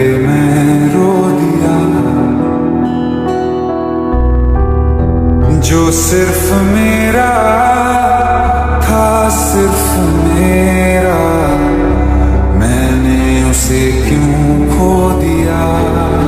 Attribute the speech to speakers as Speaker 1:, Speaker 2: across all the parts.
Speaker 1: मैं रो दिया। जो सिर्फ़ मेरा था सिर्फ़ मेरा। मैंने उसे क्यों खो दिया?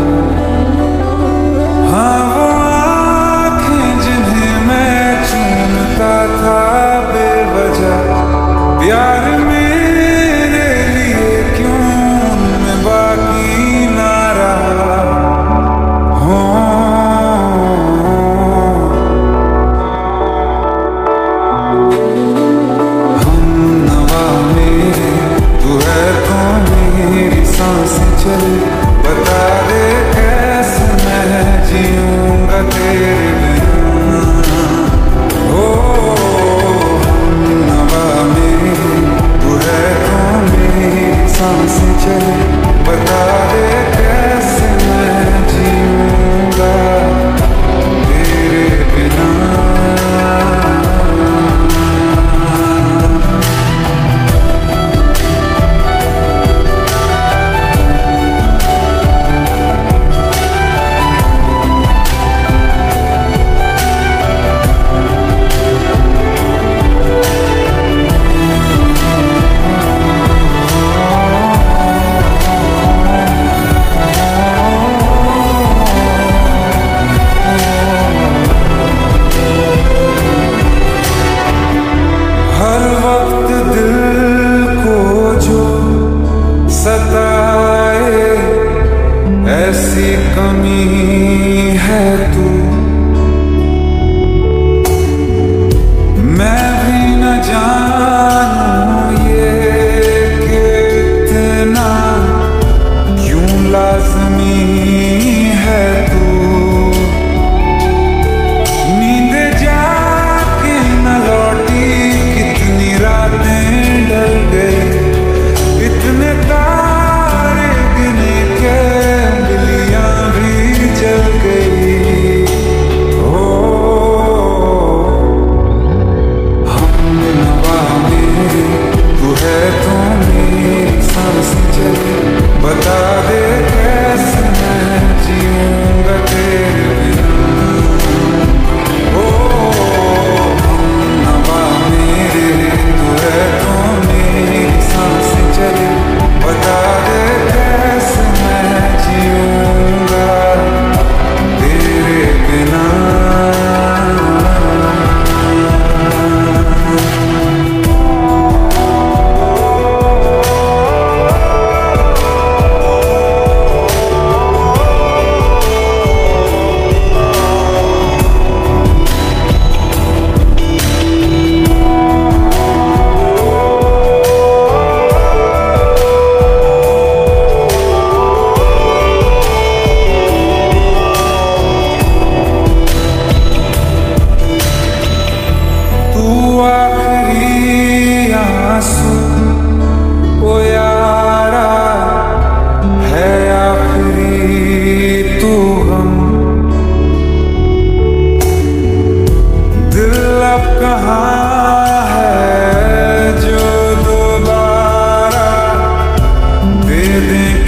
Speaker 1: तू है तो मेरी साँसें चले बता दे। for me.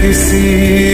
Speaker 1: किसी